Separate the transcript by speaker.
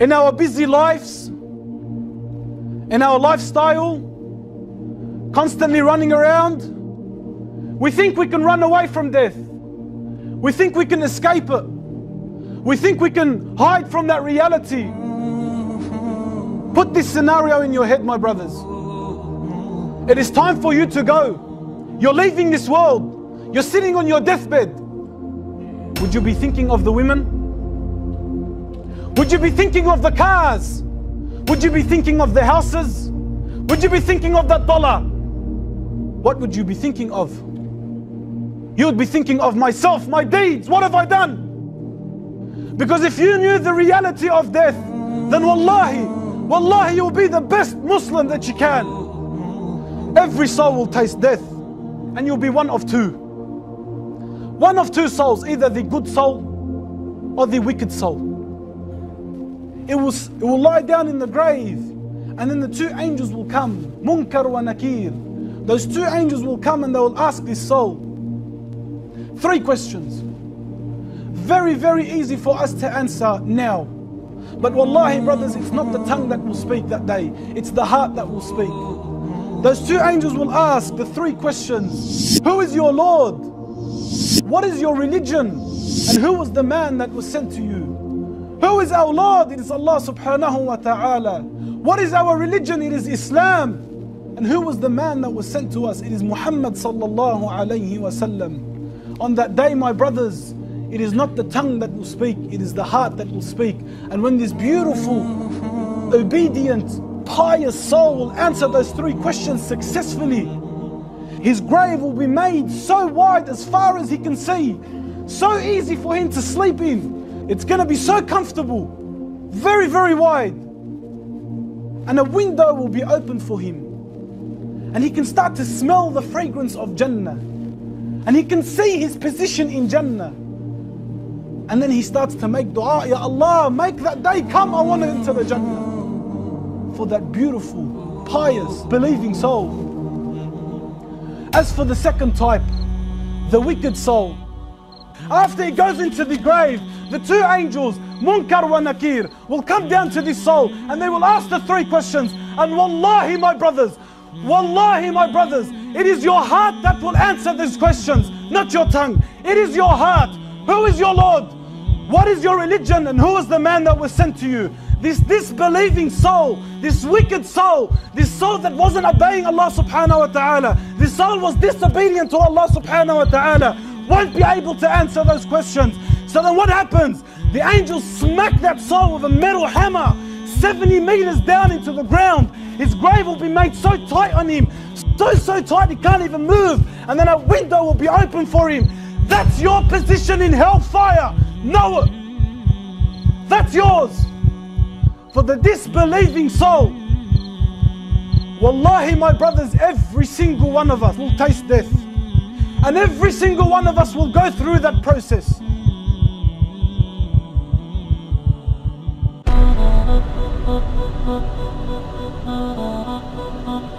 Speaker 1: in our busy lives, in our lifestyle, constantly running around, we think we can run away from death. We think we can escape it. We think we can hide from that reality. Put this scenario in your head, my brothers. It is time for you to go. You're leaving this world. You're sitting on your deathbed. Would you be thinking of the women? Would you be thinking of the cars? Would you be thinking of the houses? Would you be thinking of that dollar? What would you be thinking of? You would be thinking of myself, my deeds. What have I done? Because if you knew the reality of death, then wallahi, wallahi, you'll be the best Muslim that you can. Every soul will taste death, and you'll be one of two. One of two souls, either the good soul or the wicked soul. It will, it will lie down in the grave, and then the two angels will come, Munkar wa Nakir. Those two angels will come and they will ask this soul three questions very, very easy for us to answer now. But wallahi, brothers, it's not the tongue that will speak that day, it's the heart that will speak. Those two angels will ask the three questions Who is your Lord? What is your religion? And who was the man that was sent to you? Who is our Lord? It is Allah subhanahu wa ta'ala. What is our religion? It is Islam. And who was the man that was sent to us? It is Muhammad sallallahu alayhi wa sallam. On that day, my brothers, it is not the tongue that will speak, it is the heart that will speak. And when this beautiful, obedient, pious soul will answer those three questions successfully, his grave will be made so wide as far as he can see, so easy for him to sleep in. It's going to be so comfortable, very, very wide. And a window will be opened for him. And he can start to smell the fragrance of Jannah. And he can see his position in Jannah. And then he starts to make dua, Ya Allah, make that day come, I want to enter the Jannah. For that beautiful, pious, believing soul. As for the second type, the wicked soul, after he goes into the grave, the two angels, Munkar wa Nakir, will come down to this soul and they will ask the three questions. And wallahi, my brothers, wallahi, my brothers, it is your heart that will answer these questions, not your tongue. It is your heart. Who is your Lord? What is your religion and who is the man that was sent to you? This disbelieving soul, this wicked soul, this soul that wasn't obeying Allah subhanahu wa ta'ala, this soul was disobedient to Allah subhanahu wa ta'ala, won't be able to answer those questions. So then what happens? The angels smack that soul with a metal hammer 70 meters down into the ground. His grave will be made so tight on him, so, so tight he can't even move. And then a window will be open for him. That's your position in hellfire. Know it. That's yours. For the disbelieving soul. Wallahi, my brothers, every single one of us will taste death. And every single one of us will go through that process.